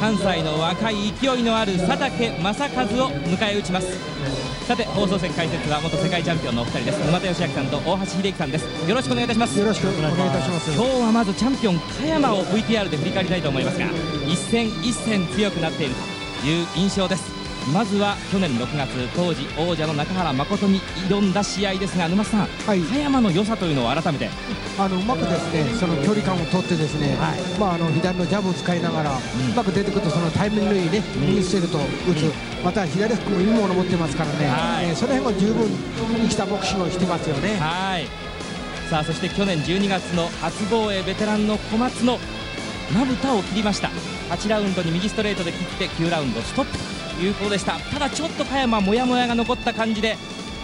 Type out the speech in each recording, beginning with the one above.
関西の若い勢いのある佐竹正和を迎え撃ちます。さて放送席解説は元世界チャンピオンのお二人です。沼田義明さんと大橋秀樹さんです。よろしくお願いいたします。よろしくお願いいたします。今日はまずチャンピオン加山を VTR で振り返りたいと思いますが一戦一戦強くなっているという印象ですまずは去年6月当時王者の中原誠に挑んだ試合ですが沼津さん、はい、加山の良さというのを改めて。あのうまくですねその距離感を取ってですね、はい、まあ、あの左のジャブを使いながら、うん、うまく出てくるとそのタイミングのいいね右ステルト打つ、うん、また左フックもいいものを持ってますからね、はい、えー、その辺も十分生きたボクシングをしてますよね。はい。さあそして去年12月の初防衛ベテランの小松のまぶたを切りました。8ラウンドに右ストレートで切って9ラウンドストップ。ということでしたただちょっと加山もやもやが残った感じで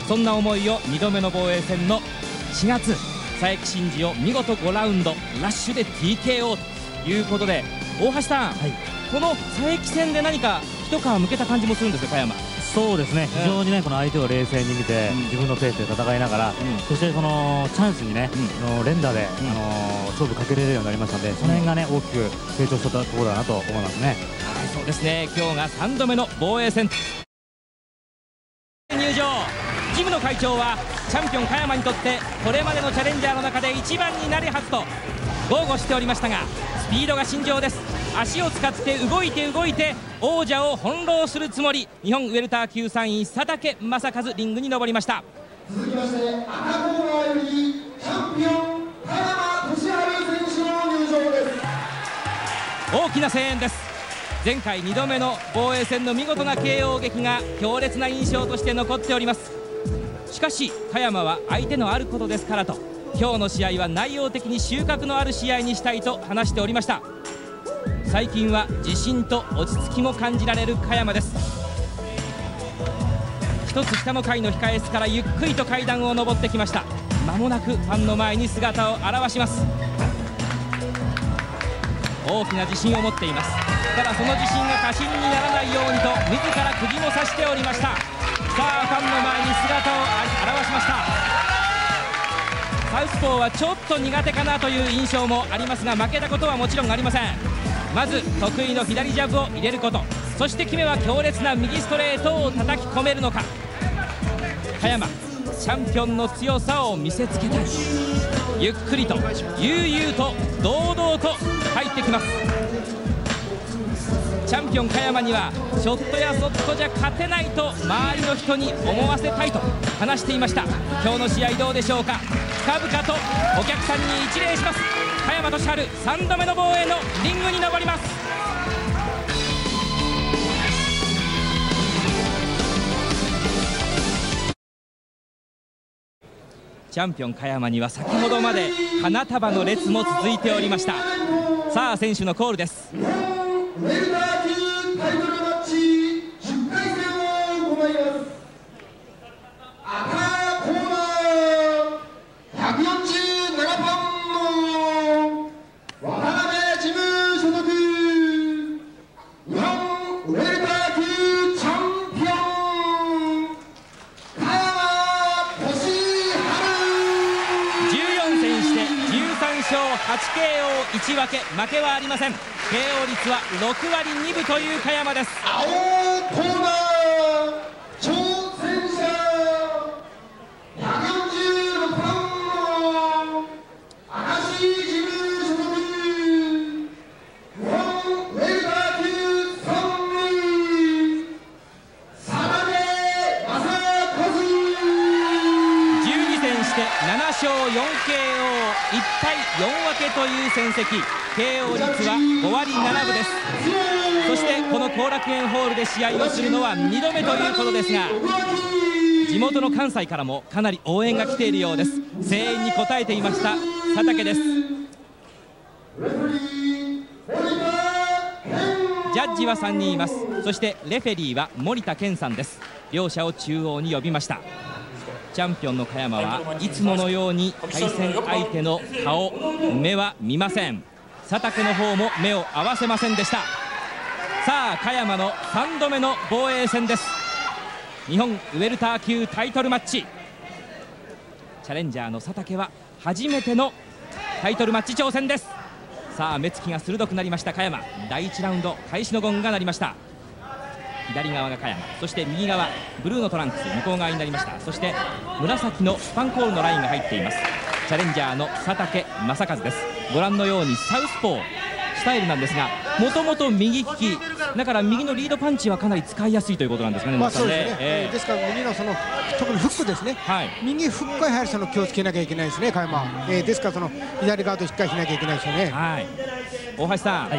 そんな思いを2度目の防衛戦の4月佐伯真司を見事5ラウンドラッシュで TKO ということで大橋さん、はい、この佐伯戦で何か一皮むけた感じもするんですよ、加山。そうですね、非常にね、この相手を冷静に見て、自分のペースで戦いながら、そしてそのチャンスにね、の連打で、あの勝負かけれるようになりましたので、その辺がね、大きく成長したところだなと思いますね。はい、そうですね、今日が3度目の防衛戦。入場。ジムの会長はチャンピオン加山にとってこれまでのチャレンジャーの中で一番になるはずと豪語しておりましたがスピードが尋常です。足を使って動いて動いて王者を翻弄するつもり。日本ウェルター級3位佐竹正和リングに上りました。続きまして赤コーナーよりチャンピオン田山俊治選手の入場です。大きな声援です。前回2度目の防衛戦の見事な KO 劇が強烈な印象として残っております。しかし加山は相手のあることですからと今日の試合は内容的に収穫のある試合にしたいと話しておりました。最近は自信と落ち着きも感じられる加山です。一つ下の階の控え室からゆっくりと階段を上ってきました。間もなくファンの前に姿を現します。大きな自信を持っています。ただその自信が過信にならないようにと自ら釘も刺しておりました。さあファンの前に姿を現しました。サウスポーはちょっと苦手かなという印象もありますが負けたことはもちろんありません。まず得意の左ジャブを入れること。そして決めは強烈な右ストレートを叩き込めるのか。葉山チャンピオンの強さを見せつけたい。ゆっくりと悠々と堂々と入ってきます。チャンピオン加山にはショットやソットじゃ勝てないと周りの人に思わせたいと話していました。今日の試合どうでしょうか？深々とお客さんに一礼します。加山俊治3度目の防衛のリングに上ります。チャンピオン加山には先ほどまで花束の列も続いておりました。さあ選手のコールです。1分け負けはありません。KO 率は6割2分という加山です。青コーナー挑戦者146番の明石事務所属日本ウェルター級3位佐竹正和12戦して7勝 4KO 1対4分けという戦績。KO 率は5割7分です。そしてこの後楽園ホールで試合をするのは2度目ということですが地元の関西からもかなり応援が来ているようです。声援に応えていました佐竹です。ジャッジは3人います。そしてレフェリーは森田健さんです。両者を中央に呼びました。チャンピオンの加山はいつものように対戦相手の顔目は見ません。佐竹の方も目を合わせませんでした。さあ加山の3度目の防衛戦です。日本ウェルター級タイトルマッチ。チャレンジャーの佐竹は初めてのタイトルマッチ挑戦です。さあ目つきが鋭くなりました加山。第1ラウンド開始のゴンが鳴りました。左側が加山そして右側ブルーのトランクス向こう側になりました。そして紫のスパンコールのラインが入っています。チャレンジャーの佐竹正和です。ご覧のようにサウスポースタイルなんですがもともと右利きだから右のリードパンチはかなり使いやすいということなんですかね、まあそうですね、えーですから右のその特にフックですね、はい。右フックはやはりその気をつけなきゃいけないですね、加山、えーですからその左ガードしっかりしなきゃいけないですよね。はい、大橋さん、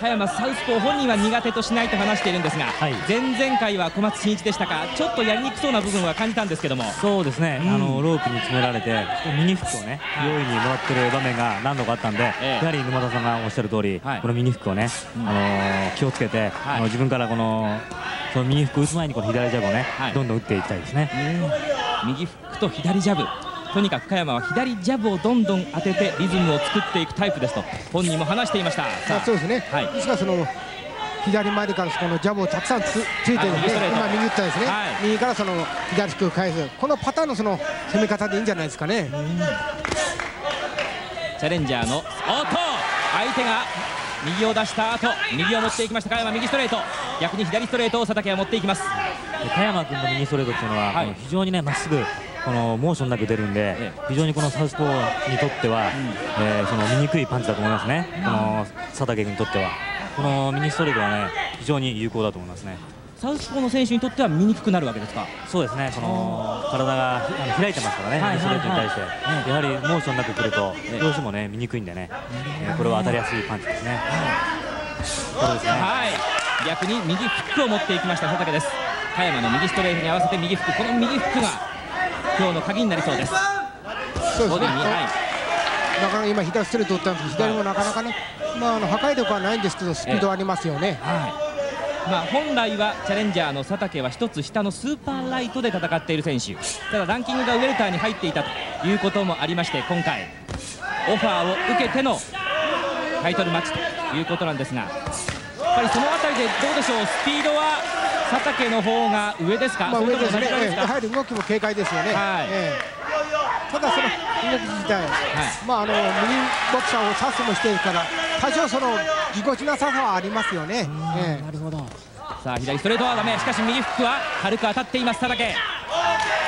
加山サウスポー本人は苦手としないと話しているんですが、はい。前々回は小松真一でしたか？ちょっとやりにくそうな部分は感じたんですけども。そうですね、うん。あのロープに詰められてミニフックをねはい。用意にもらってる場面が何度かあったんで、ええ。やはり沼田さんがおっしゃる通り、はい。このミニフックをね、うん。あのー気をつけて、はい。あの自分からこのそのミニフックを打つ前にこの左ジャブをね、はい。どんどん打っていきたいですね。右フックと左ジャブとにかく加山は左ジャブをどんどん当ててリズムを作っていくタイプですと本人も話していました。まさあ、そうですね、はい。ですからその左回りからこのジャブをたくさんつついてですね、はい今、右打ったですね、はい。右からその左フックを返す、このパターンのその攻め方でいいんじゃないですかね。チャレンジャーのおっと相手が右を出した後右を持っていきました。加山右ストレート。逆に左ストレートを佐竹は持っていきます。で加山君の右ストレートっていうのは、はい。非常にねまっすぐこのモーションなく出るんで、え非常にこのサウスポーにとっては、えーその見にくいパンチだと思いますね、この佐竹君にとっては。この右ストレートはね非常に有効だと思いますね。サウスポーの選手にとっては見にくくなるわけですか？そうですね、その体が開いてますからね、はい右ストレートに対して、はいやはりモーションなく来るとええ、どうしてもね見にくいんでね、えーこれは当たりやすいパンチですね。そうですね。はい。逆に右フックを持っていきました佐竹です。加山の右ストレートに合わせて右フック。この右フックが今日の鍵になりそうです。そうですね。なかなか今、左ストレート打ったんですけど、左もなかなかね、まあ、あの破壊力はないんですけど、スピードはありますよね。はい。まあ、本来はチャレンジャーの佐竹は一つ下のスーパーライトで戦っている選手。ただランキングがウェルターに入っていたということもありまして今回オファーを受けてのタイトルマッチということなんですがやっぱりそのあたりでどうでしょう？スピードは佐竹の方が上ですか、まあ、上ですね、やはり動きも軽快ですよね。はい。ええ。ただその動き自体、まああの右ボクサーを刺すもしてるから多少そのぎこちなさはありますよね。ええ。なるほど。さあ左ストレートはダメ。しかし右フックは軽く当たっています佐竹。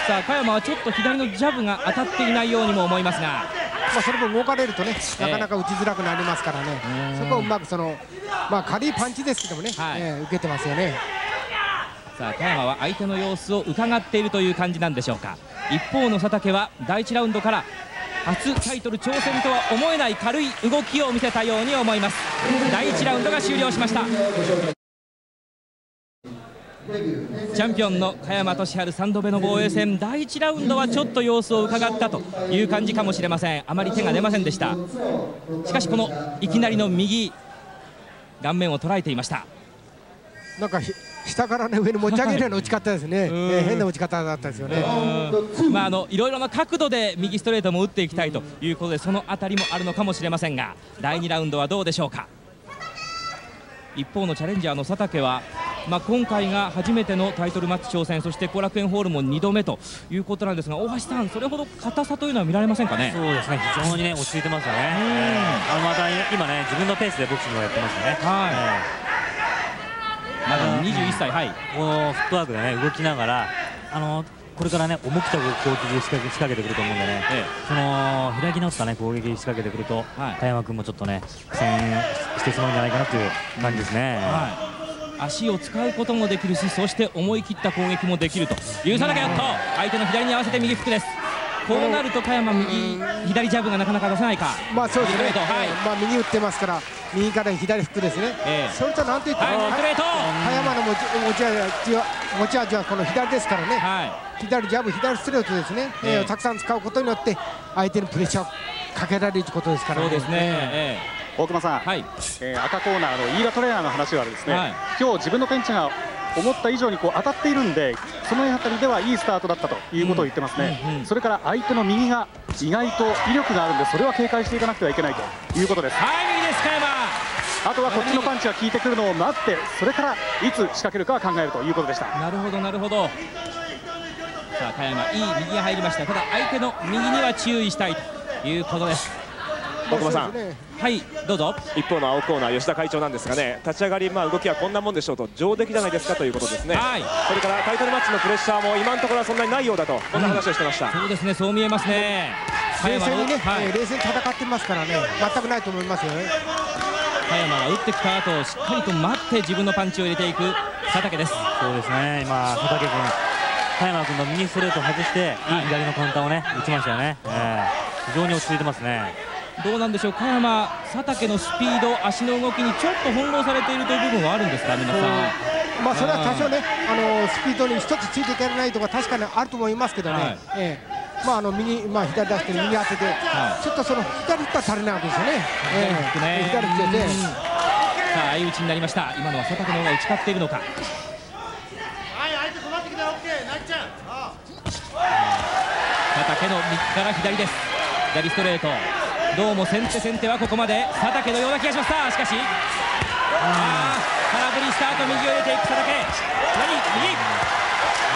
さあ加山はちょっと左のジャブが当たっていないようにも思いますが。まあその分動かれるとねなかなか打ちづらくなりますからね、そこをうまくそのまあ軽いパンチですけどもね、はい。ええ受けてますよね。さあ加山は相手の様子を伺っているという感じなんでしょうか。一方の佐竹は第1ラウンドから初タイトル挑戦とは思えない軽い動きを見せたように思います。第1ラウンドが終了しました。チャンピオンの加山俊治3度目の防衛戦。第1ラウンドはちょっと様子を伺ったという感じかもしれません。あまり手が出ませんでした。しかしこのいきなりの右顔面を捉えていました。なんか下からね上に持ち上げるような打ち方ですね、ええ変な打ち方だったですよね。まああのいろいろな角度で右ストレートも打っていきたいということでそのあたりもあるのかもしれませんが第2ラウンドはどうでしょうか。一方のチャレンジャーの佐竹は、まあ、今回が初めてのタイトルマッチ挑戦そして後楽園ホールも2度目ということなんですが大橋さんそれほど硬さというのは見られませんかね？そうですね、非常にね落ち着いてますよね。あのまた今ね自分のペースでボクシングをやってますよね。はいまだ21歳はい。このフットワークでね動きながらあのこれからね思い切った攻撃仕掛け仕掛けてくると思うんでね、えその開き直ったね攻撃仕掛けてくると、はい。田山君もちょっとね苦戦してしまうんじゃないかなという感じですね。はい、足を使うこともできるしそして思い切った攻撃もできるという佐竹やっと相手の左に合わせて右フックですこうなると加山右左ジャブがなかなか出せないか。まあそうですね、はい。まあ右打ってますから右から左フックですね、ええ。それとなんといっても、はいストレート葉山の持ち持ち味は持ち味はこの左ですからね、はい。左ジャブ、左ストレートですね、ええ。えーたくさん使うことによって相手にプレッシャーをかけられるということですからそうですね、ええ。大熊さん、えはい。えー赤コーナーの飯田トレーナーの話はですね、はい。今日自分のペンチが思った以上にこう当たっているんでその辺りではいいスタートだったということを言ってますね、うんうんうん。それから相手の右が意外と威力があるんでそれは警戒していかなくてはいけないということです。はい右です加山。あとはこっちのパンチが効いてくるのを待ってそれからいつ仕掛けるかは考えるということでした。なるほどなるほど。さあ加山いい右が入りました。ただ相手の右には注意したいということです大久保さん、はいどうぞ。一方の青コーナー吉田会長なんですがね立ち上がりまあ動きはこんなもんでしょうと上出来じゃないですかということですね。はい。それからタイトルマッチのプレッシャーも今のところはそんなにないようだとこんな話をしてました、そうですねそう見えますね。冷静にね、はいえー冷静に戦ってますからね。全くないと思いますよ。ね加山が打ってきた後しっかりと待って自分のパンチを入れていく佐竹です。そうですね。今佐竹君加山君の右ストレートを外していい。左のカウンターをね打ちましたよね、えー非常に落ち着いてますねどうなんでしょう加山佐竹のスピード足の動きにちょっと翻弄されているという部分はあるんですか皆さん？まあそれは多少ねあのスピードに一つついていけないとか確かにあると思いますけどね、はい。ええ。まああの右まあ左出して右当てて、はちょっとその左フックは足りないわけですよね。ええ。左フックね。左フックで、うん。さあ相打ちになりました。今のは佐竹の方が打ち勝っているのか。佐竹の右から左です。左ストレートどうも先手先手はここまで佐竹のような気がします。さあしかし。空振りした後右を入れていく佐竹。何？右。う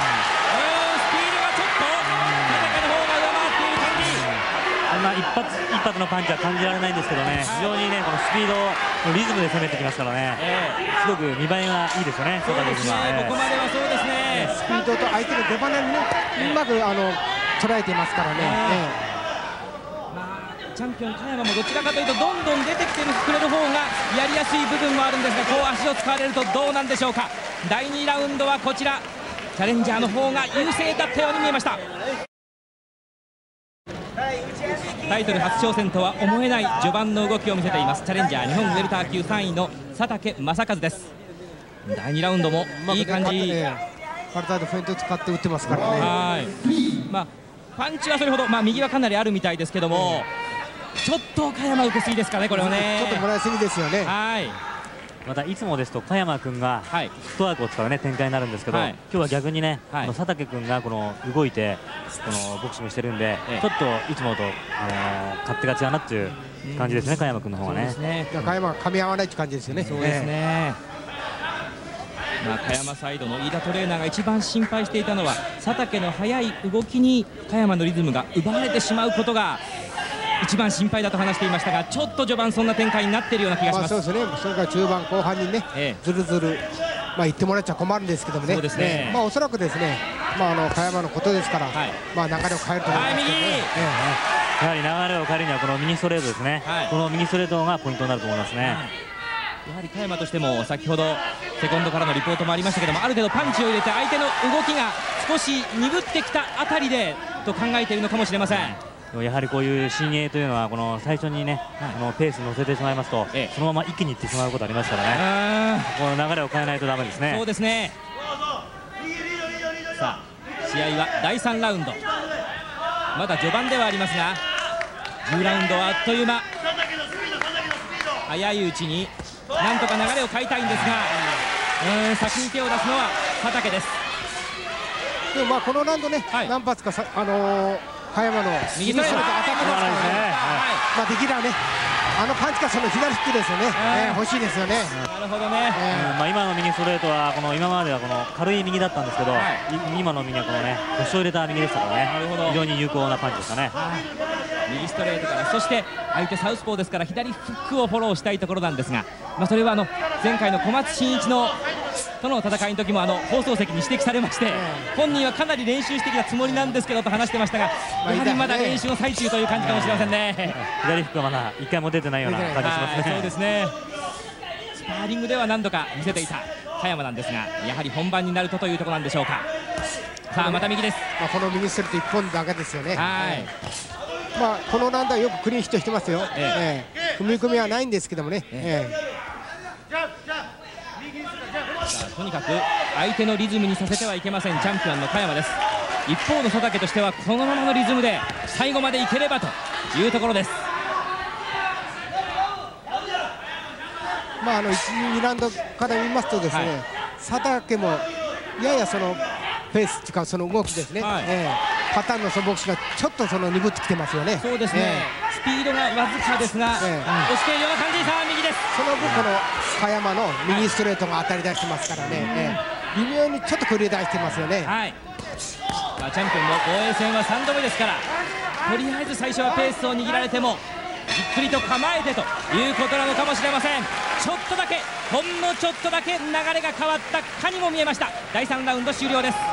ーんスピードがちょっと佐竹の方が上回っている感じこんな一発一発のパンチは感じられないんですけどね。非常にねこのスピードのリズムで攻めてきますからね。えすごく見栄えがいいですよねそうですね、ここまではそうですね。スピードと相手の出鼻にねうまくあの捉えていますからね。えまあ、チャンピオン加山もどちらかというとどんどん出てきてくれる。方がやりやすい部分もあるんですがこう足を使われるとどうなんでしょうか。第2ラウンドはこちら。チャレンジャーの方が優勢だったように見えました。タイトル初挑戦とは思えない序盤の動きを見せています。チャレンジャー日本ウェルター級3位の佐竹正和です。第2ラウンドもえいい感じ、ええ体でフェイント使って打ってますからね。はい、まあ、パンチはそれほど、まあ、右はかなりあるみたいですけども、ちょっと加山受けすぎですかね、これはね。ちょっともらいすぎですよね。はい、またいつもですと加山君がはい、フットワークを使う、ね、展開になるんですけど、はい今日は逆にね、はい佐竹君がこの動いてこのボクシングしてるんで、ええちょっといつもと、あのー勝手が違うなっていう感じですね、加山君の方はねそうです。ね。中山が噛み合わないって感じですよね。そうですね。まあ、加山サイドの飯田トレーナーが一番心配していたのは佐竹の速い動きに加山のリズムが奪われてしまうことが一番心配だと話していましたがちょっと序盤そんな展開になっているような気がします。まあそうですね。それから中盤後半にね、えずるずる。まあ言ってもらっちゃ困るんですけどもね。そうですねええまあおそらくですね、まああの加山のことですから、はいまあ流れを変えると思いますけどね。はいやはり流れを変えるにはこの右ストレートですね、はいこの右ストレートがポイントになると思いますね。やはり加山としても先ほどセコンドからのリポートもありましたけどもある程度パンチを入れて相手の動きが少し鈍ってきたあたりでと考えているのかもしれません。やはりこういう新鋭というのはこの最初にね、あのペースに乗せてしまいますと、ええ。そのまま一気にいってしまうことありますからね、あこの流れを変えないとダメですね。ーそう。ですね。さあ試合は第3ラウンド。まだ序盤ではありますが10ラウンドはあっという間。早いうちになんとか流れを変えたいんですがうーん先に手を出すのは佐竹です。でもまあこのラウンドね、はい。何発かさあのー、加山の右ストレートアタックですからね。はまあできればね、あのパンチかその左フックですよね。ええ欲しいですよね。いなるほどね。うん。まあ、今の右ストレートはこの今まではこの軽い右だったんですけど、はい。い今の右はこのね腰を入れた右でしたからね。なるほど。非常に有効なパンチでしたね。右ストレートからそして相手サウスポーですから左フックをフォローしたいところなんですが、まあ、それはあの前回の小松真一のとの戦いの時もあの放送席に指摘されまして本人はかなり練習してきたつもりなんですけどと話してましたがやはりまだ練習の最中という感じかもしれませんね。左フックはまだ一回も出てないような感じしますね。はいそうですね。スパーリングでは何度か見せていた加山なんですがやはり本番になるとというところなんでしょうか。さあまた右です。まあこの右ストレート一本だけですよね。はい。ええまあこのラウンドはよくクリーンヒットしてますよ。ええ。え踏み込みはないんですけどもね。ええとにかく相手のリズムにさせてはいけません。チャンピオンの加山です。一方の佐竹としてはこのままのリズムで最後までいければというところです。まああの一二ラウンドから見ますとですね、はい。佐竹もややそのペースというかその動きですね。はい。ええ。パターンのそのボクシがちょっとその鈍ってきてますよね。そうですね、えスピードがわずかですが、ええ。押しているような感じさあ右です。えその分この加山の右ストレートが当たり出してますからね、ええ。微妙にちょっと繰り出してますよね。はい、まあ、チャンピオンの防衛戦は3度目ですからとりあえず最初はペースを握られてもじっくりと構えてということなのかもしれません。ちょっとだけほんのちょっとだけ流れが変わったかにも見えました。第3ラウンド終了です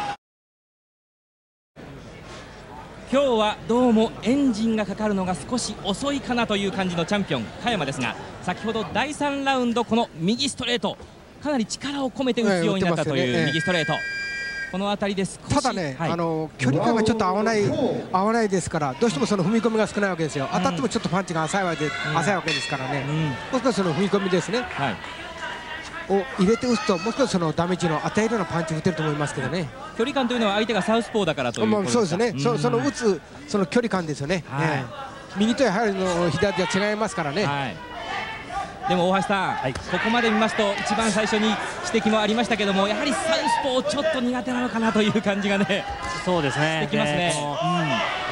今日はどうもエンジンがかかるのが少し遅いかなという感じのチャンピオン加山ですが先ほど第3ラウンドこの右ストレートかなり力を込めて打つようになったという右ストレート、この辺りで少しただね、はい。あの距離感がちょっと合わない合わないですからどうしてもその踏み込みが少ないわけですよ、当たってもちょっとパンチが浅いわけで、浅いわけですからね、うん。もう少しその踏み込みですね。はい、を入れて打つともう少しそのダメージの与えるようなパンチを打てると思いますけどね、距離感というのは相手がサウスポーだからというそうですね、そかその打つその距離感ですよね、はいええ。右とやはりの左では違いますからね。はい、でも大橋さん、はい。ここまで見ますと一番最初に指摘もありましたけどもやはりサウスポーちょっと苦手なのかなという感じがねそうですね。してきますね。でこ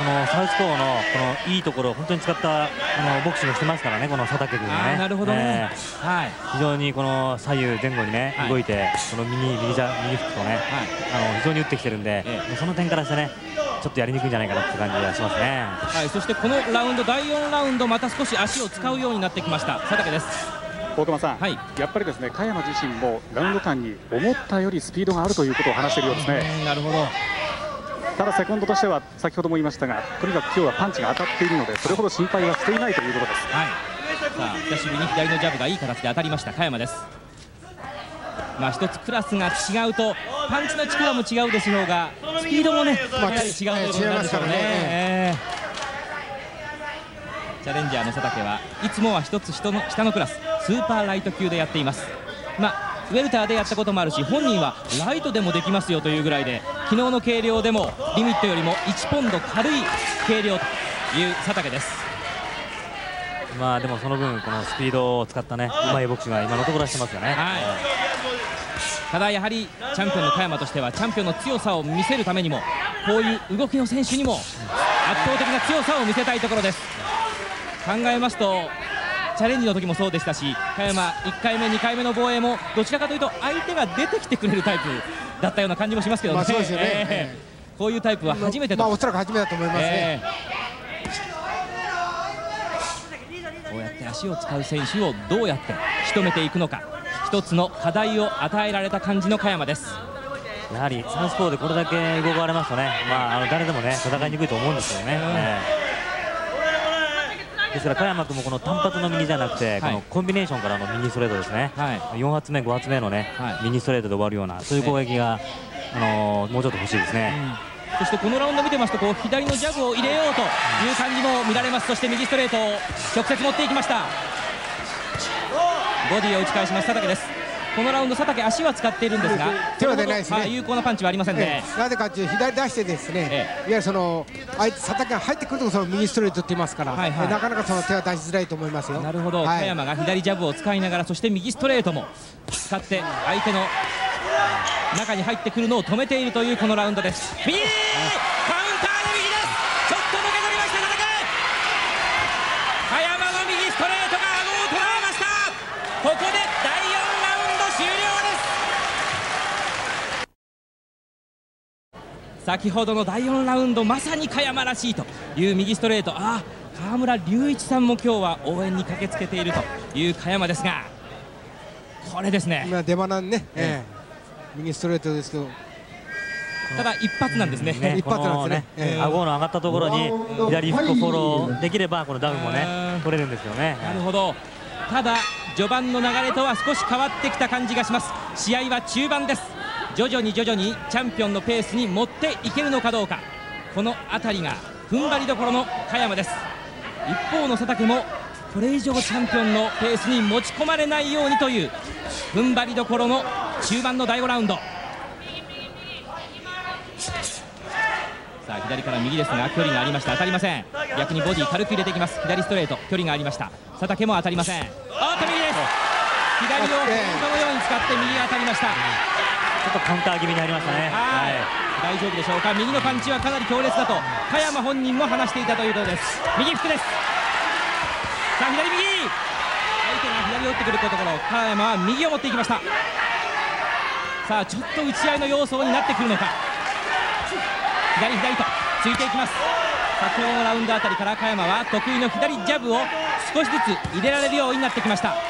のサウスポーのこのいいところを本当に使ったあのボクシングしてますからねこの佐竹君がねなるほどね、えはい。ー非常にこの左右前後にね、はい。動いてこの右右じゃ右フックとね、はい。あの非常に打ってきてるんで、えその点からしてねちょっとやりにくいんじゃないかなって感じがしますね。はい、そしてこのラウンド第4ラウンドまた少し足を使うようになってきました。佐竹です。大熊さん、はい。やっぱりですね加山自身もラウンド間に思ったよりスピードがあるということを話しているようですね。なるほど。ただセコンドとしては先ほども言いましたがとにかく今日はパンチが当たっているのでそれほど心配はしていないということです。はい。さあ久しぶりに左のジャブがいい形で当たりました。加山ですまあ一つクラスが違うとパンチの力も違うでしょうがスピードもねまあやはり違うとことなんでしょうね、ええ。ーチャレンジャーの佐竹はいつもは一つ下の下のクラススーパーライト級でやっています。まあウェルターでやったこともあるし本人はライトでもできますよというぐらいで昨日の計量でもリミットよりも1ポンド軽い計量という佐竹です。まあでもその分このスピードを使ったねうまいボクシングが今のところはしてますよね、はいただやはりチャンピオンの加山としてはチャンピオンの強さを見せるためにもこういう動きの選手にも圧倒的な強さを見せたいところです。考えますとチャレンジの時もそうでしたし加山1回目2回目の防衛もどちらかというと相手が出てきてくれるタイプだったような感じもしますけどね、まあね。ええ。ーこういうタイプは初めてと、まあ、おそらく初めてだと思いますね。えーこうやって足を使う選手をどうやって仕留めていくのか一つの課題を与えられた感じの加山です。やはりサウスポーでこれだけ動かれますとね、まあ、あの誰でもね戦いにくいと思うんですけどね、ええ。ですから加山君もこの単発の右じゃなくて、はい。このコンビネーションからの右ストレートですね、はい。4発目、5発目のね、はい。右ストレートで終わるようなそういう攻撃が、あのーもうちょっと欲しいですね。そしてこのラウンド見てますとこう左のジャブを入れようという感じも見られます。そして右ストレートを直接持っていきましたボディを打ち返します佐竹です。このラウンド佐竹足は使っているんですが手は出ないですねは有効なパンチはありませんね。ええ。なぜかというと左出してですね、えいわゆるその相手佐竹が入ってくるとその右ストレートって言いますから、はいはい。えなかなかその手は出しづらいと思いますよ。なるほど、はい。加山が左ジャブを使いながらそして右ストレートも使って相手の中に入ってくるのを止めているというこのラウンドです。右カウンターで右ですちょっと抜け取りました佐竹加山の右ストレートが顎を捉えましたここで第4ラウンド終了です先ほどの第4ラウンドまさに加山らしいという右ストレート。ああ川村隆一さんも今日は応援に駆けつけているという加山ですがこれですね。今出花にね、ええ。右ストレートですけど、ただ一発なんですね。ね一発なんですね。このええ。顎の上がったところに左フックフォローできればこのダウンもねうん取れるんですよね。なるほど。ただ序盤の流れとは少し変わってきた感じがします。試合は中盤です徐々に徐々にチャンピオンのペースに持っていけるのかどうか。この辺りが踏ん張りどころの加山です。一方の佐竹もこれ以上チャンピオンのペースに持ち込まれないようにという踏ん張りどころの中盤の第5ラウンド。さあ左から右ですが距離がありました。当たりません。逆にボディ軽く入れていきます。左ストレート。距離がありました。佐竹も当たりません。あっと右です。左をフェイントのように使って右が当たりました。ちょっとカウンター気味になりましたね。はい。大丈夫でしょうか？右のパンチはかなり強烈だと加山本人も話していたということです。右フックです。さあ左右。相手が左を打ってくるところ加山は右を持っていきました。さあちょっと打ち合いの様相になってくるのか。左左とついていきます。先ほどのラウンドあたりから加山は得意の左ジャブを少しずつ入れられるようになってきました。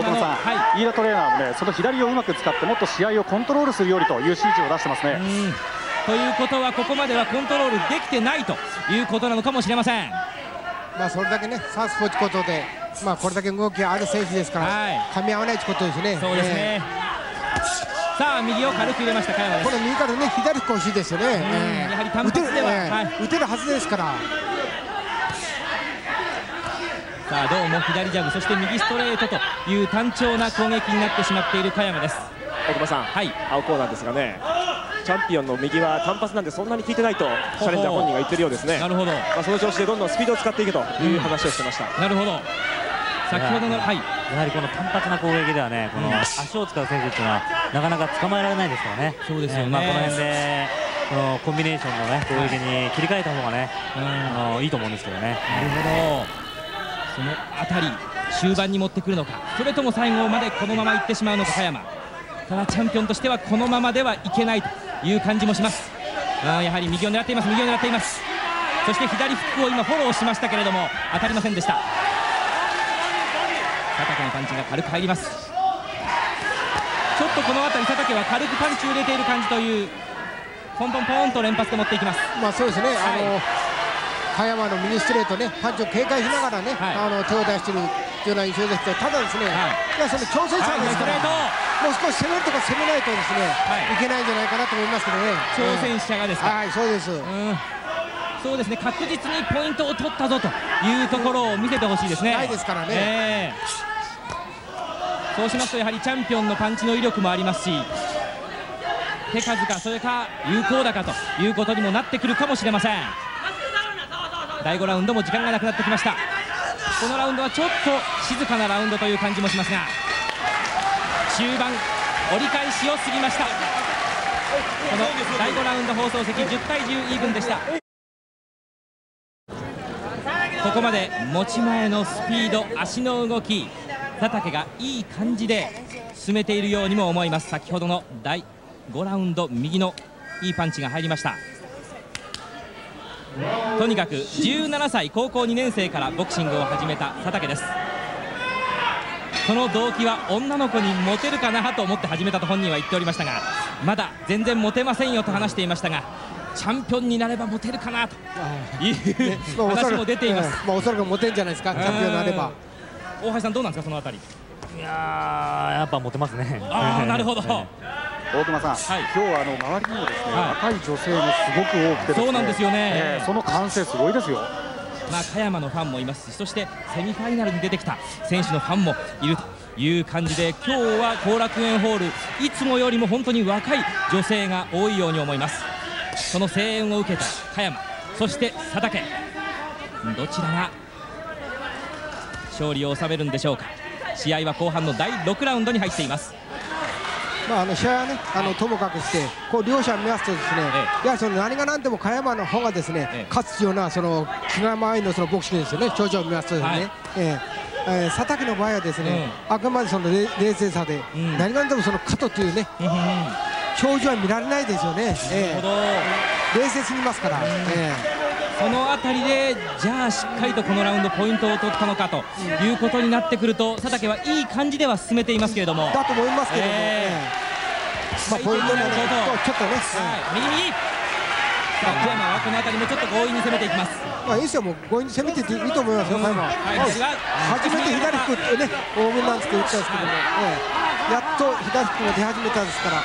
大友さん、はい。飯田トレーナーもねその左をうまく使ってもっと試合をコントロールするようにという指示を出してますね。うん。ということはここまではコントロールできてないということなのかもしれません。まあそれだけねサウスポーチことでまあこれだけ動きがある選手ですから、はい。噛み合わないということですね。そうですね、さあ右を軽く入れましたこの右からね左利く欲しいですよね。えーやはり単発では打てるえーはい。打てるはずですから。さあどうも左ジャブそして右ストレートという単調な攻撃になってしまっている加山です。大久保さん、はい。青コーナーですがねチャンピオンの右は単発なんでそんなに効いてないとチャレンジャー本人が言ってるようですね。なるほど。まあ、その調子でどんどんスピードを使っていけという話をしてました、なるほど。先ほどのはい。やはりこの単発な攻撃ではねこの足を使う選手っていうのはなかなか捕まえられないですからね。そうですよね。えーまあ、この辺でこのコンビネーションのね攻撃に切り替えた方がね、あのいいと思うんですけどね。なるほどそのあたり終盤に持ってくるのか。それとも最後までこのままいってしまうのか加山。ただチャンピオンとしてはこのままではいけないという感じもします。あーやはり右を狙っています。右を狙っています。そして左フックを今フォローしましたけれども当たりませんでした。佐竹のパンチが軽く入ります。ちょっとこの辺り佐竹は軽くパンチを入れている感じというポンポンポンと連発で持っていきます。まあそうですね。あの葉山の右ストレートねパンチを警戒しながらね、はい。あの手を出しているというような印象ですけどただですね、はい。その挑戦者ですから、はい。もう少し攻めるとこ攻めないとですね、はいい、けないんじゃないかなと思いますけどね。挑戦者がですか、はいそうです。うん。そうですね確実にポイントを取ったぞというところを見せてほしいですね。ないですからね。ええ。そうしますとやはりチャンピオンのパンチの威力もありますし手数かそれか有効だかということにもなってくるかもしれません第5ラウンドも時間がなくなってきました。このラウンドはちょっと静かなラウンドという感じもしますが中盤折り返しを過ぎました。この第5ラウンド放送席10対10イーブンでした。ここまで持ち前のスピード足の動き佐竹がいい感じで進めているようにも思います。先ほどの第5ラウンド右のいいパンチが入りました。とにかく17歳高校2年生からボクシングを始めた佐竹です。その動機は女の子にモテるかなと思って始めたと本人は言っておりましたがまだ全然モテませんよと話していましたがチャンピオンになればモテるかなというまあおそら話くも出ています。えーまあおそらくモテんじゃないですかチャンピオンになれば。大橋さんどうなんですかそのあたり。いやーやっぱモテますね。ああなるほど 大熊さん、はい。今日はあの周りにもですね、はい。若い女性もすごく多くてねそうなんですよね。えーその歓声すごいですよ。まあ、加山のファンもいますしそしてセミファイナルに出てきた選手のファンもいるという感じで今日は後楽園ホールいつもよりも本当に若い女性が多いように思います。その声援を受けた加山そして佐竹どちらが勝利を収めるんでしょうか。試合は後半の第6ラウンドに入っていますまあ、あの試合はね、あのともかくして、こう両者見ますとですね、えやはりその何が何でも加山の方がですね、ええ。勝つようなその気構えのそのボクシングですよね、頂上を見ますとですね、はい。ええ。えー佐竹の場合はですね、あくまでその冷冷静さで、うん。何が何でもその肩というね、表情は見られないですよね、えなるほど。え冷静すぎますから、えそのあたりでじゃあしっかりとこのラウンドポイントを取ったのかということになってくると佐竹はいい感じでは進めていますけれども。えだと思いますけども、ええ。えまあ、ポイントになると、ちょっとね、はい。右右さあ加山はこのあたりもちょっと強引に攻めていきます。まあ、いいですよ、もう強引に攻めていっていいと思いますよ、加山は。はい。初めて左フックってね、大分なんですけど、打ったんですけども、ええ。やっと左フックが出始めたんですから、や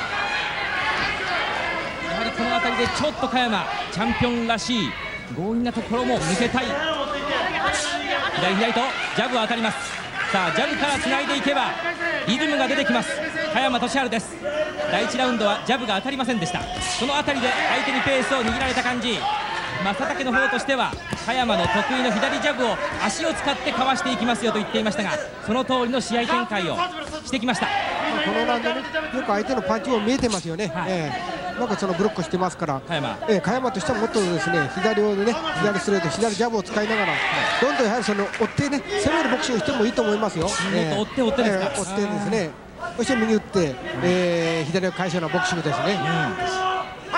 はりこのあたりでちょっと加山チャンピオンらしい強引なところも見せたい。左左とジャブは当たります。さあジャブからつないでいけばリズムが出てきます。加山俊治です。第1ラウンドはジャブが当たりませんでした。そのあたりで相手にペースを握られた感じ。正竹の方としては加山の得意の左ジャブを足を使ってかわしていきますよと言っていましたがその通りの試合展開をしてきました。このラウンドね、よく相手のパンチも見えてますよね、はい。ええなんかそのブロックしてますから、加山。ええ加山としてはもっとですね左をね、左ストレート、左ジャブを使いながら、どんどんやはりその追ってね、攻めるボクシングしてもいいと思いますよ。もっと追って追ってですか？ええ追ってですね、そして右打って、ええ左を返すようなボクシングですね。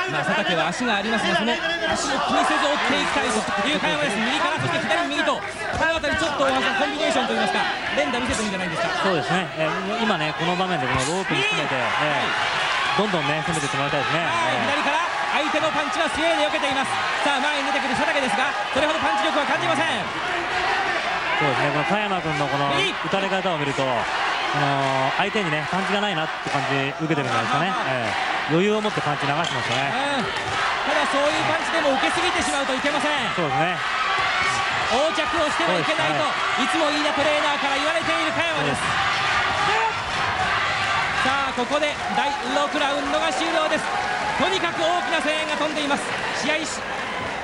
まあ、佐竹は足がありますがその足を気にせず追っていきたいという加山です。右からそして左右とこの辺りちょっと大橋さんコンビネーションといいますか連打見せてるんじゃないですか？そうですね、えー今ねこの場面でこのロープに詰めて、えーどんどんね攻めていってもらいたいですね、左から相手のパンチはスウェーで避けています。さあ前に出てくる佐竹ですがそれほどパンチ力は感じません。そうですね。この加山君のこの右。打たれ方を見ると、あのー相手にねパンチがないなって感じ受けてるんじゃないですかね、えー余裕を持ってパンチ流してましたね。うん。ただそういうパンチでも受けすぎてしまうといけません。そうですね。横着をしてはいけないとい。つも飯田トレーナーから言われている加山ですここで第6ラウンドが終了です。とにかく大きな声援が飛んでいます。試合、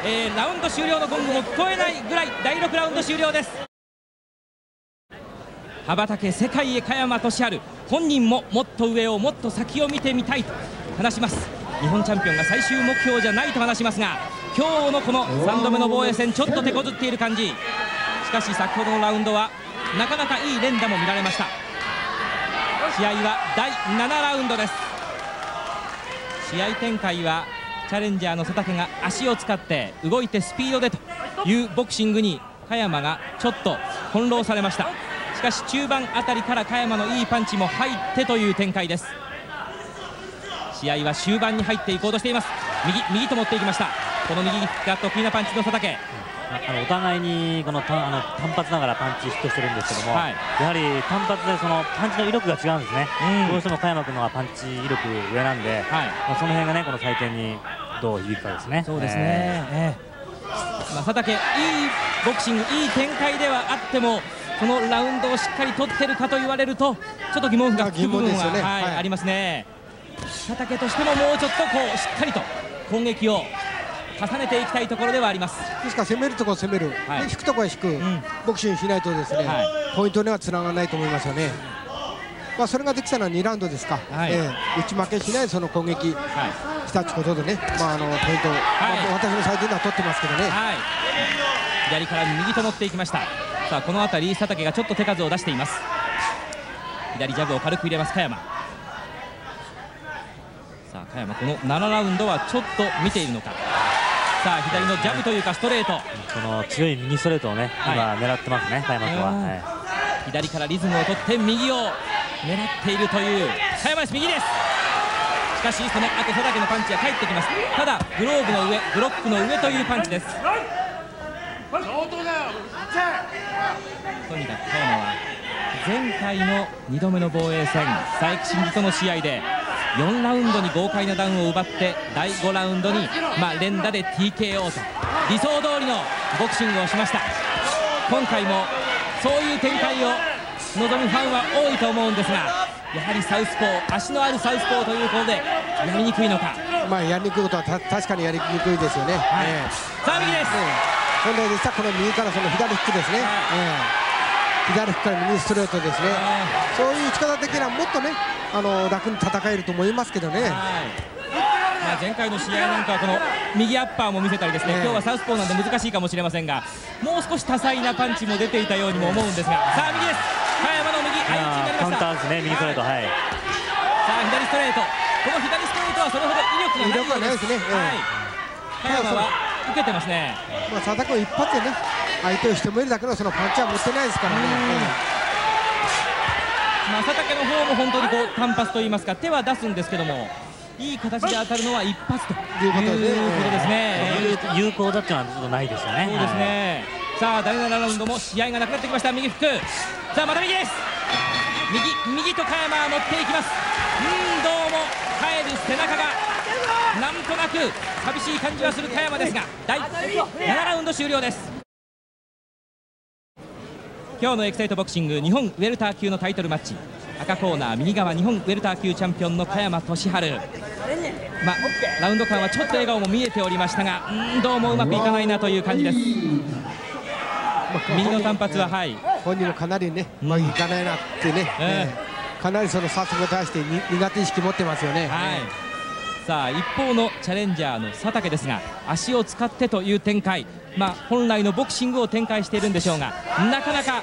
えーラウンド終了のゴングも聞こえないぐらい第6ラウンド終了です。羽ばたけ世界へ加山俊治本人ももっと上をもっと先を見てみたいと話します。日本チャンピオンが最終目標じゃないと話しますが今日のこの3度目の防衛戦ちょっと手こずっている感じ。しかし先ほどのラウンドはなかなかいい連打も見られました。試合は第7ラウンドです。試合展開はチャレンジャーの佐竹が足を使って動いてスピードでというボクシングに加山がちょっと翻弄されました。しかし中盤あたりから加山のいいパンチも入ってという展開です。試合は終盤に入っていこうとしています。右右と持っていきました。この右が得意なパンチの佐竹。お互いにこのたあの単発ながらパンチヒットしてるんですけども、はい。やはり単発でそのパンチの威力が違うんですね、うん。どうしても加山君の方がパンチ威力上なんで、はい。まあ、その辺がねこの採点にどう響くかですね。そうですね、ええ。まあ、佐竹、いいボクシング、いい展開ではあっても、このラウンドをしっかり取ってるかと言われると、ちょっと疑問符がつく部分は、疑問ですよね。はいはい。ありますね。佐竹としてももうちょっとこうしっかりと攻撃を重ねていきたいところではあります。ですから攻めるところ攻める、はい。で引くところは引く、ん。ボクシングしないとですね、はい。ポイントにはつながらないと思いますよね。まあそれができたのは2ラウンドですか、はい。ええ。打ち負けしないその攻撃はい。したってことでね、まあ、あのポイント、まあもう私の最低では取ってますけどね、はい、左から右と持っていきました。さあこの辺り佐竹がちょっと手数を出しています。左ジャブを軽く入れます加山。さあ加山この7ラウンドはちょっと見ているのかさあ左のジャブというかストレート。この強い右ストレートをね、はい。今狙ってますね、加山君は。うん。はい。左からリズムを取って右を狙っているという。加山です右です。しかしその後佐竹のパンチが返ってきます。ただグローブの上ブロックの上というパンチです。とにかく加山は前回の2度目の防衛戦佐伯真司との試合で4ラウンドに豪快なダウンを奪って第5ラウンドに、まあ、連打で TKO と理想通りのボクシングをしました。今回もそういう展開を望むファンは多いと思うんですがやはりサウスポー足のあるサウスポーということでやりにくいのか、まあ、やりにくいことはた確かにやりにくいですよね、はい。ええ。さあ右です、本来でした。らこの右からその左フックですね、ええ左フックから右ストレートですね、そういう打ち方できればもっとねあの楽に戦えると思いますけどね。はい。まあ、前回の試合なんかはこの右アッパーも見せたりですね、ええ。今日はサウスポーなんで難しいかもしれませんがもう少し多彩なパンチも出ていたようにも思うんですが。さあ右です。加山の右相打ちになりカウンターですね、右ストレート、はい。さあ左ストレート。この左ストレートはそれほど威力がないようです。威力はないですね。ええ。はい。加山は受けてますね。まあ、佐々木君一発でね相手を仕留めるだけのそのパンチは持ってないですからね。まあ、佐竹の方も本当にこう単発といいますか手は出すんですけどもいい形で当たるのは一発ということですね。有有効だっていうのはちょっとないですよね。そうですね。さあ第7ラウンドも試合がなくなってきました右フック。さあまた右です。右右と加山は持っていきます。うんどうも帰る背中がなんとなく寂しい感じはする加山ですが第7ラウンド終了です。今日のエキサイトボクシング日本ウェルター級のタイトルマッチ。赤コーナー右側日本ウェルター級チャンピオンの加山俊治。まあ、ラウンド間はちょっと笑顔も見えておりましたがうんどうもうまくいかないなという感じです。右の単発ははい。本人もかなりね、まあ、いかないなってね、えええ。かなりその殺に対してに苦手意識持ってますよね。はい。さあ一方のチャレンジャーの佐竹ですが足を使ってという展開まあ本来のボクシングを展開しているんでしょうがなかなか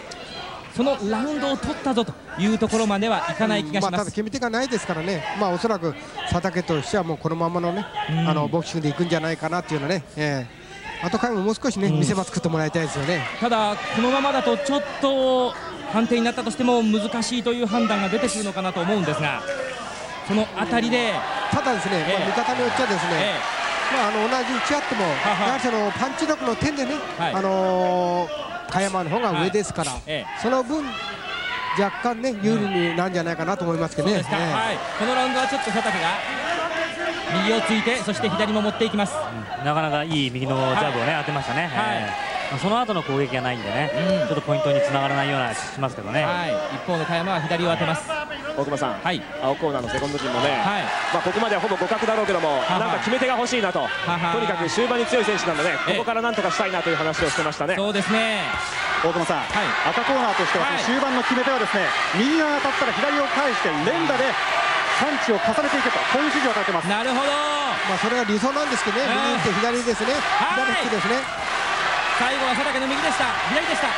そのラウンドを取ったぞというところまではいかない気がしまあ、ます、ただ決め手がないですからね、まあ、おそらく佐竹としてはもうこのままのね、うん。あのボクシングでいくんじゃないかなっていうのね、えー、あと回ももう少しね、見せ場作ってもらいたいですよね。ただこのままだとちょっと判定になったとしても難しいという判断が出てくるのかなと思うんですがそのあたりで、ただですね、ええ。まあ、見方によっちゃですね、えまあ、あの同じ打ち合っても、はやはりそのパンチ力の点でね、はい。あのー加山の方が上ですから、ええ。その分、若干ね、有利になるんじゃないかなと思いますけどね。このラウンドはちょっと佐竹が右をついてそして左も持っていきます、なかなかいい右のジャブをね、当てましたね、はい。えーまあその後の攻撃がないんでね、うん。ちょっとポイントにつながらないような気しますけどね、はい、一方の加山は左を当てます。大久保さん、はい。青コーナーのセコンド陣もね、はい。まあ、ここまではほぼ互角だろうけども、はなんか決め手が欲しいなと、はとにかく終盤に強い選手なので、ええ。ここからなんとかしたいなという話をしてましたね。そうですね。大久保さん、はい。赤コーナーとしては、はい。終盤の決め手はですね右が当たったら左を返して連打でパンチを重ねていけとこういう指示を与えてます。なるほど。まあ、それが理想なんですけどね、ええ。右打って左ですね、はい。左利きですね。最後は佐竹の右でした。左でした。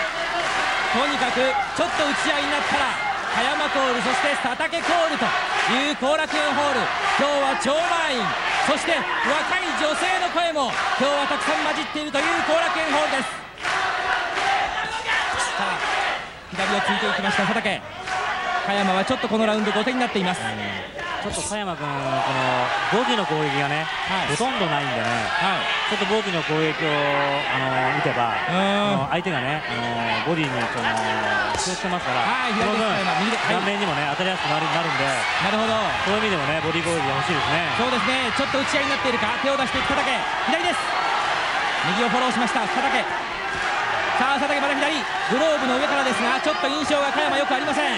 とにかくちょっと打ち合いになったら加山コールそして佐竹コールという後楽園ホール。今日は超満員。そして若い女性の声も今日はたくさん混じっているという後楽園ホールです。さあ左をついていきました佐竹。加山はちょっとこのラウンド後手になっています。ちょっと佐山君、このボディの攻撃がね、はい。ほとんどないんでね、はい。ちょっとボディの攻撃をあの打てば、相手がね、あのボディにその気をつけますから、はいその分、顔面にもね当たりやすくなるなるんで、なるほど。そういう意味でもね、ボディ攻撃が欲しいですね。そうですね。ちょっと打ち合いになっているか？手を出していく佐竹左です。右をフォローしました。佐竹さあ佐竹まだ左。グローブの上からですがちょっと印象が加山よくありません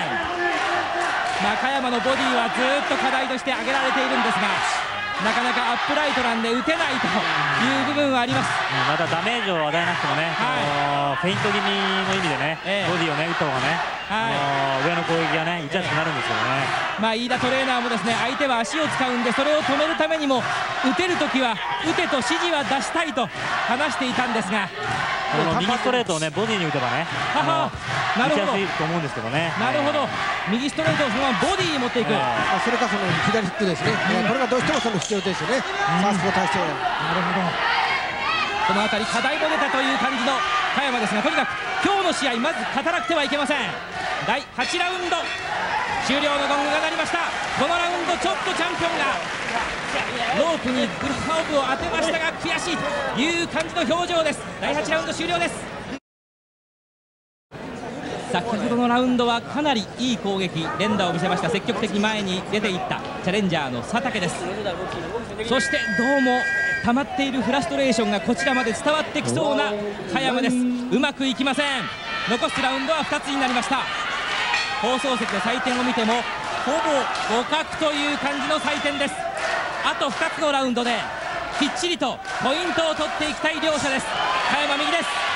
中山のボディはずっと課題として挙げられているんですが。なかなかアップライトなんで打てないという部分はあります。うんまたダメージを与えなくてもね、はあのフェイント気味の意味でね、ええ。ボディをね打った方がね、あの上の攻撃がね打ちやすくなるんですよね。まあ飯田トレーナーもですね相手は足を使うんでそれを止めるためにも打てるときは打てと指示は出したいと話していたんですが。この右ストレートをねボディに打てばね、はは。なるほど。打ちやすいと思うんですけどね。なるほど。右ストレートをそのままボディに持っていく、ええ。まあ、それかその左フックですね、えーこれがどうしてもその必要ですよね、サウスポー対して。なるほど。この辺り課題も出たという感じの加山ですがとにかく今日の試合まず勝たなくてはいけません。第8ラウンド。終了のゴングが鳴りました。このラウンドちょっとチャンピオンがロープにグローブを当てましたが悔しいという感じの表情です。第8ラウンド終了です先ほどのラウンドはかなりいい攻撃連打を見せました。積極的に前に出ていったチャレンジャーの佐竹です。そしてどうも溜まっているフラストレーションがこちらまで伝わってきそうな加山です。うまくいきません。残すラウンドは2つになりました。放送席で採点を見てもほぼ互角という感じの採点です。あと2つのラウンドできっちりとポイントを取っていきたい両者です。加山右です。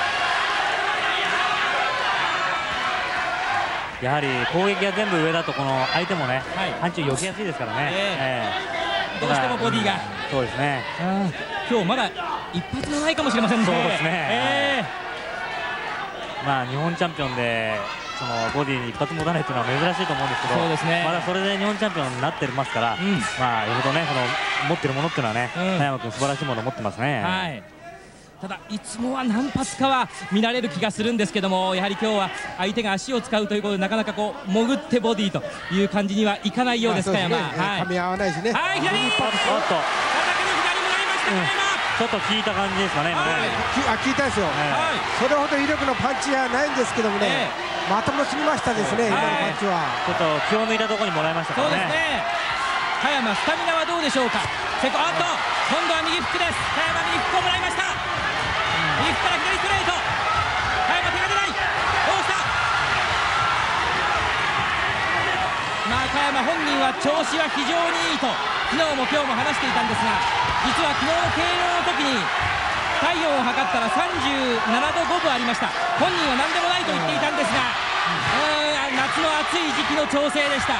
やはり攻撃が全部上だとこの相手もね、はい。パンチを避けやすいですからね。え。えどうしてもボディが。うんそうですね。今日まだ一発もないかもしれませんね。そうですね。えまあ日本チャンピオンでそのボディに一発持たないというのは珍しいと思うんですけど、そうですね。まだそれで日本チャンピオンになってますから、うん。まあよほどね。その持ってるものっていうのはね、うん。田山君素晴らしいものを持ってますね。はいただいつもは何発かは見られる気がするんですけどもやはり今日は相手が足を使うということでなかなかこう潜ってボディという感じにはいかないようです加まあそう山。はい。ね噛み合わないしね。はい左。おっと左もらいました加山ちょっと効いた感じですかね。はい。きあ聞いたですよ、えはい。それほど威力のパンチはないんですけどもね、えまともすぎましたですね、今のパンチは。ちょっと気を抜いたところにもらいましたかそうらね。ですね。加山スタミナはどうでしょうか。セコあっと。今度は右フックです。加山右フックをもらいましたから左ストレート加山手が出ないどうしたまあ加山本人は調子は非常にいいと。昨日も今日も話していたんですが実は昨日の計量の時に体温を測ったら37度5分ありました。本人は何でもないと言っていたんですが、うん夏の暑い時期の調整でした。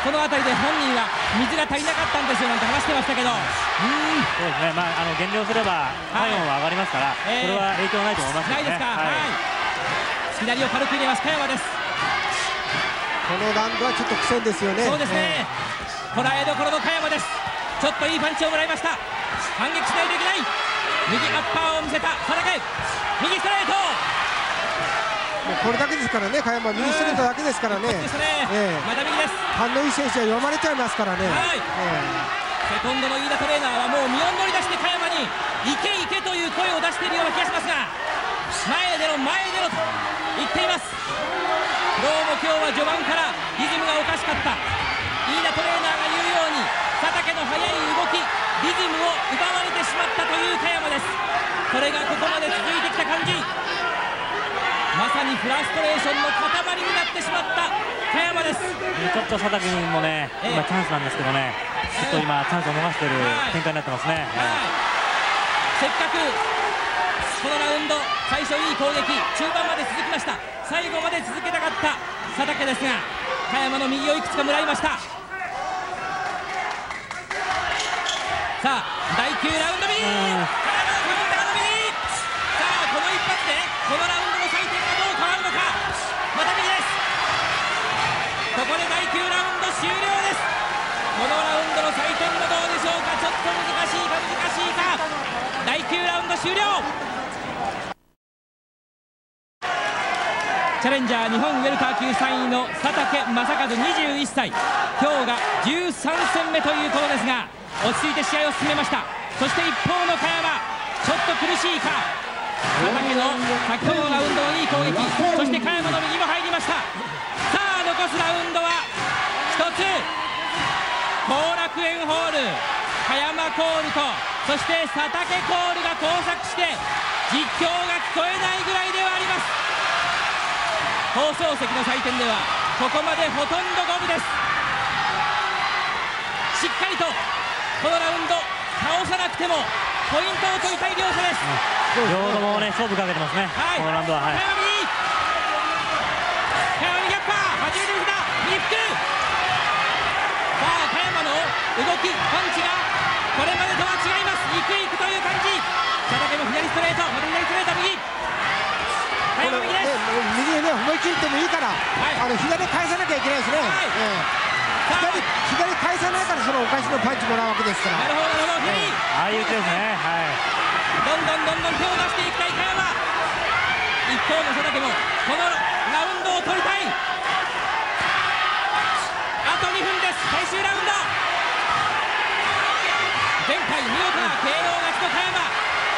この辺りで本人は水が足りなかったんですよなんて話してましたけど。うーんそうですね。まああの減量すれば体温は上がりますから、ええ。それは影響ないと思いますね。ないですか、はい。左を軽く入れます。加山です。このラウンドはちょっと苦戦ですよね。そうですね、捉えどころの加山です。ちょっといいパンチをもらいました。反撃しないといけない。右アッパーを見せた。佐竹右ストレートこれだけですからね、加山、右ストレートだけですからね、ですね、ええ。また右です。勘のいい選手は読まれちゃいますからね。はい。セコンドの飯田トレーナーはもう身を乗り出して加山に行け行けという声を出しているような気がしますが前へ出ろ前へ出ろと言っています。どうも今日は序盤からリズムがおかしかった飯田トレーナーが言うように佐竹の速い動きリズムを奪われてしまったという加山ですそれがここまで続いてきた感じまさにフラストレーションの塊になってしまった加山です。ちょっと佐竹君もね、ええ。今チャンスなんですけどね、ちょっと今チャンスを逃してい。る展開になってますね。せっかくこのラウンド最初いい攻撃中盤まで続きました。最後まで続けたかった佐竹ですが加山の右をいくつかもらいました。さあ第9ラウンド右加山のカウンターの右さあこの一発でこのラウンドドの採点はどうでしょうかちょっと難しいか難しいか第9ラウンド終了チャレンジャー日本ウェルター級3位の佐竹正和21歳今日が13戦目ということですが落ち着いて試合を進めました。そして一方の加山ちょっと苦しいか。佐竹の先ほどのラウンドのいい攻撃そして加山の右も入りましたさあ残すラウンドは後楽園ホール加山コールとそして佐竹コールが交錯して実況が聞こえないぐらいではあります。放送席の採点ではここまでほとんど五分です。しっかりとこのラウンド倒さなくてもポイントを取りたい両者です。両方ともね、勝負かけてますね、はい。このラウンドは。はい加山右加山右アッパー初めて見た右フックさあ加山の動きパンチがこれまでとは違います。いくいくという感じ。佐竹も左ストレートまた左ストレート右。右です。右へね、思い切ってもいいから、い。あの左返さなきゃいけないですね。はい。ええ。さあ。左左返さないからそのお返しのパンチもらうわけですから。なるほどなるほど。左ああいう手ですね。はい。どんどんどんどん手を出していきたい。加山一方の佐竹もこのラウンドを取りたい。あと2分です。最終ラウンド前回見事な KO 勝ちの加山。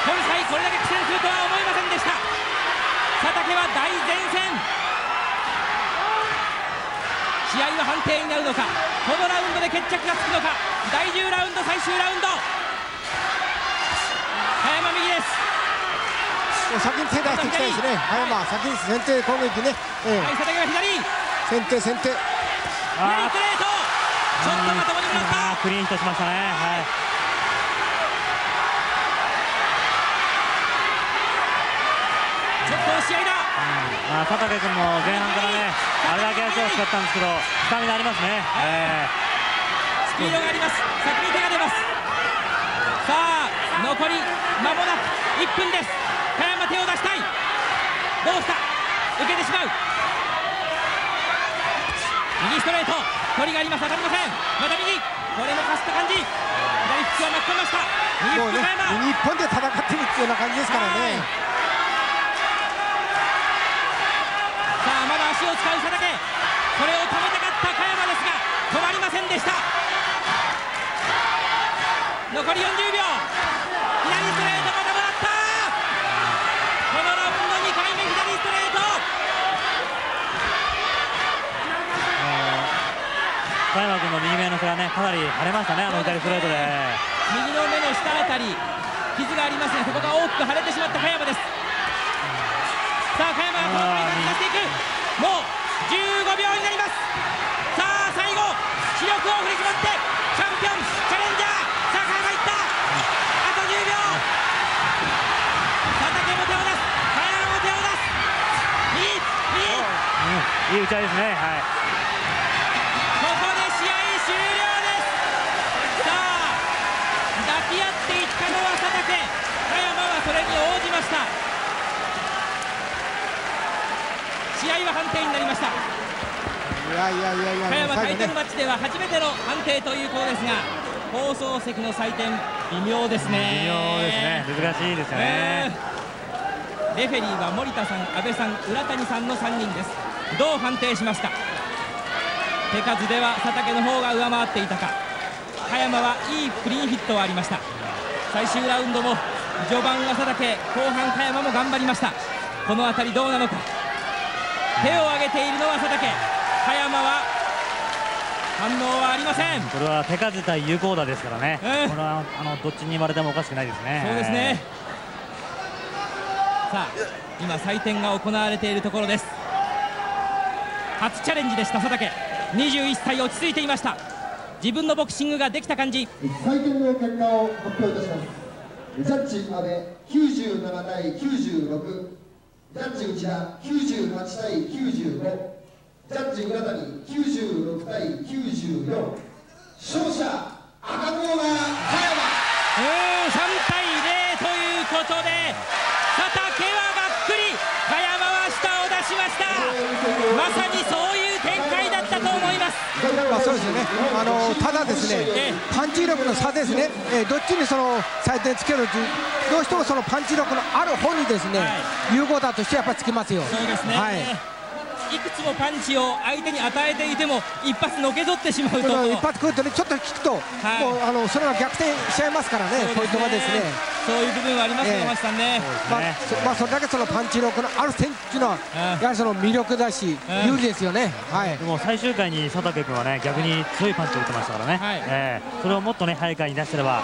今回これだけ苦戦するとは思いませんでした。佐竹は大前線。試合は判定になるのか。このラウンドで決着がつくのか。第10ラウンド最終ラウンド。加山右です。先に手出していきたいですね。葉山先に先手攻撃ね。えはい、佐竹が左。先手先手。あストレート。ちょっとまともにもらっあークリーンヒットしましたね。はい。まあ佐竹君も前半からね、あれだけ足を使ったんですけど、スタミナありますね。えスピードがあります。先に手が出ます。さあ残り間もなく1分です。加山手を出したい。どうした？受けてしまう。右ストレート。距離があります。当たりません。また右。これもかすった感じ。左フックは巻き込みました。右もうねフック加山日本で戦ってるっていうような感じですからね。さあまだ足を使う佐竹これを止めたかった加山ですが止まりませんでした残り40秒。左ストレートまたもらった。このラウンド2回目左ストレート。ー、加山君の右目の背がね、かなり腫れましたね、あの左ストレートで。右の目の下あたり傷がありますがここが大きく腫れてしまった。加山です。さあ加山がこの組に出していく。もう15秒になります。さあ最後視力を振り絞ってチャンピオンチャレンジャーさあ加山いったあと10秒佐竹も手を出す加山も手を出す右右うん、いい打ち合いですね。はい。ここで試合終了です。さあ抱き合っていったのは佐竹。加山はそれに応じました。試合は判定になりました。いややいやいやいや加山タイトルマッチでは初めての判定ということですが放送席の採点微妙ですね。微妙ですね。難しいですよね、えー。レフェリーは森田さん、阿部さん、浦谷さんの3人ですどう判定しますか手数では佐竹の方が上回っていたか。葉山はいいクリーンヒットはありました。最終ラウンドも序盤は佐竹後半葉山も頑張りました。この辺りどうなのか。手を挙げているのは佐竹。葉山は反応はありません。これは手数対有効打ですからね、うん。これはあのどっちに生まれてもおかしくないですね。そうですね。さあ、今採点が行われているところです。初チャレンジでした佐竹。21歳落ち着いていました。自分のボクシングができた感じ。採点の結果を発表いたしますジャッジ阿部97対96ジャッジ内田98対95ジャッジ浦谷96対94勝者赤コーナー葉山うーん、3対0ということで、佐竹はがっくり、葉山は下を出しました。まさにそういう展開だったと思います。まあそうですよね。あのただですねええ、パンチ力の差ですね。えーどっちにその採点つけるというどうしてもそのパンチ力のある方にですね、は有効だとしてやっぱりつきますよ。そうですね。はい。いくつもパンチを相手に与えていても一発のけぞってしまうと一発来るとねちょっと引くと、いもうあのそれが逆転しちゃいますからね、ポイントがですね。そういう部分はありますよ、ええ。山下さんね。まあそまあ、それだけそのパンチ力のある選手っていうのは、うんやはりその魅力だし、うん有利ですよね。はい。で。も最終回に佐竹君はね逆に強いパンチを打ってましたからね、はい。えーそれをもっとね早い回に出してれば、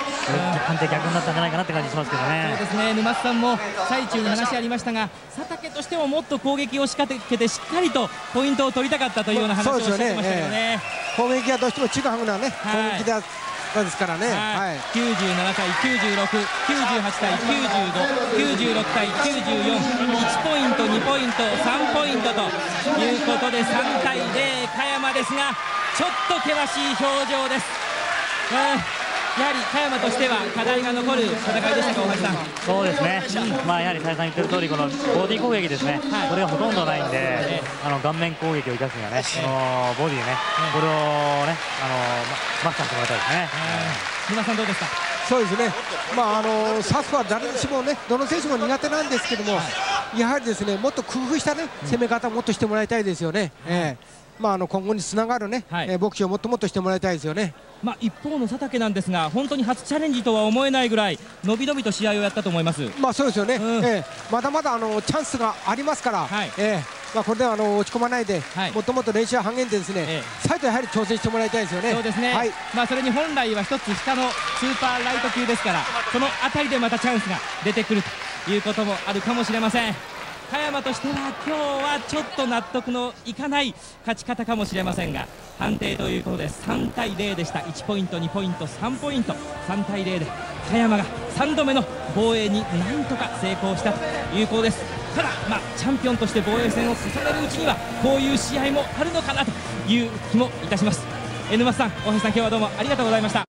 判定逆になったんじゃないかなって感じしますけどそうねで。すね。沼津さんも最中に話ありましたが佐竹としてももっと攻撃を仕掛けてしっかりとポイントを取りたかったというような話をしてましたけどね。攻撃はどうしてもちぐはぐなね、はい攻撃だですからね。はいはい。97対96、98対95、96対94、1ポイント、2ポイント、3ポイントということで3対0、加山ですが、ちょっと険しい表情です。えーやはり加山としては課題が残る戦いでしたか、大橋さん。そうですね、まあやはり再三言ってる通りこのボディ攻撃ですね、はい。これがほとんどないんで、ええ。あの顔面攻撃を生かすにはね、このボディね、これをねあのまマスターしてもらいたいですね。皆さんどうですか？そうですね。まああのサスは誰にしもね、どの選手も苦手なんですけども、やはりですね、もっと工夫したね攻め方をもっとしてもらいたいですよね。ええまああの今後につながるね、はいえーボクシングをもっともっとしてもらいたいですよね。まあ、一方の佐竹なんですが、本当に初チャレンジとは思えないぐらい、伸び伸びと試合をやったと思います。まあそうですよね。うんええまだまだあのチャンスがありますから、はいええまあこれではあの落ち込まないで、はいもっともっと練習を励んでですね、え再度やはり挑戦してもらいたいですよね。そうですね、はい。まあ、それに本来は一つ下のスーパーライト級ですから、その辺りでまたチャンスが出てくるということもあるかもしれません。加山としては今日はちょっと納得のいかない勝ち方かもしれませんが判定ということで3対0でした。1ポイント2ポイント3ポイント。3対0で加山が3度目の防衛になんとか成功したということです。ただ、まあ、チャンピオンとして防衛戦を進めるうちにはこういう試合もあるのかなという気もいたします。え沼さん、大橋さん今日はどうもありがとうございました。